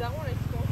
that one I stole.